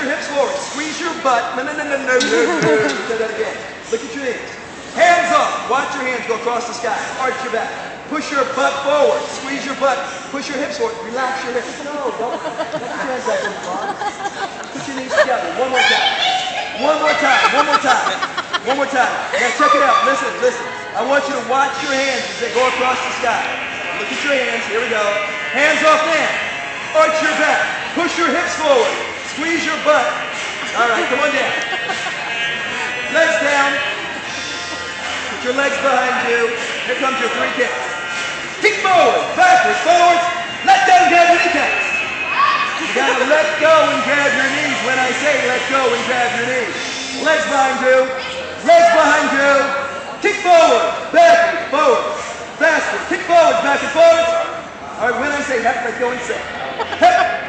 your hips forward. Squeeze your butt. No, no, no, no, no, no, no. Say that again. Look at your knees. Hands off. Watch your hands go across the sky. Arch your back. Push your butt forward. Squeeze your butt. Push your hips forward. Relax your hips. No, don't. Put your hands back on the floor. Put your knees together. One more time. One more time. One more time. One more time. Now check it out. Listen, listen. I want you to watch your hands as they go across the sky. Look at your hands. Here we go. Hands off now. Arch your back. Push your hips forward. Squeeze your butt. All right, come on down. Legs down. Put your legs behind you. Here comes your three kicks. Kick forward, backwards, forwards. Let go and grab your kneecaps. You gotta let go and grab your knees when I say let go and grab your knees. Legs behind you. Legs behind you. Kick forward, backwards, forwards. Faster. Kick forward, back and forwards. All right, when I say hep, let go and say. Hep,